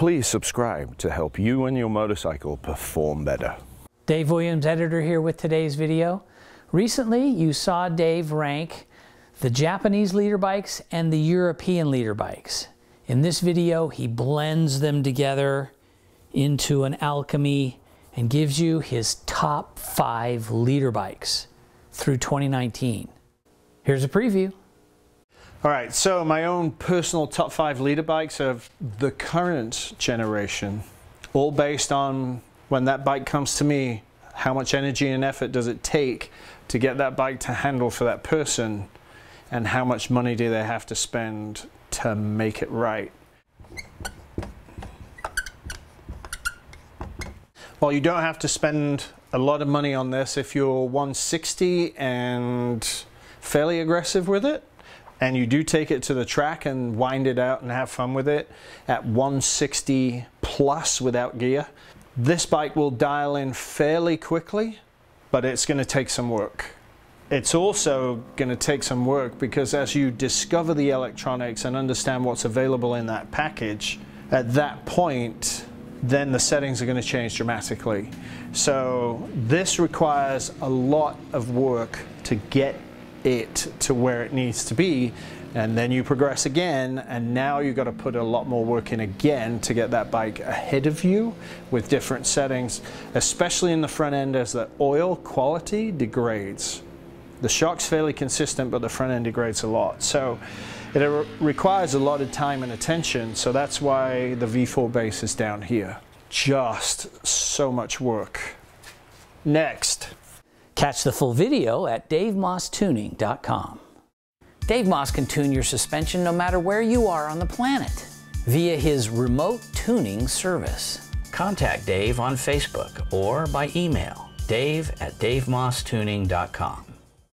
Please subscribe to help you and your motorcycle perform better. Dave Williams, editor here with today's video. Recently, you saw Dave rank the Japanese liter bikes and the European liter bikes. In this video, he blends them together into an alchemy and gives you his top five liter bikes through 2019. Here's a preview. All right, so my own personal top five liter bikes of the current generation, all based on when that bike comes to me, how much energy and effort does it take to get that bike to handle for that person, and how much money do they have to spend to make it right. Well, you don't have to spend a lot of money on this if you're 160 and fairly aggressive with it and you do take it to the track and wind it out and have fun with it at 160 plus without gear, this bike will dial in fairly quickly, but it's going to take some work. It's also going to take some work because as you discover the electronics and understand what's available in that package, at that point, then the settings are going to change dramatically. So this requires a lot of work to get it to where it needs to be and then you progress again and now you've got to put a lot more work in again to get that bike ahead of you with different settings especially in the front end as the oil quality degrades. The shock's fairly consistent but the front end degrades a lot. So it requires a lot of time and attention so that's why the V4 base is down here. Just so much work. Next Catch the full video at davemosstuning.com. Dave Moss can tune your suspension no matter where you are on the planet via his remote tuning service. Contact Dave on Facebook or by email dave at davemosstuning.com.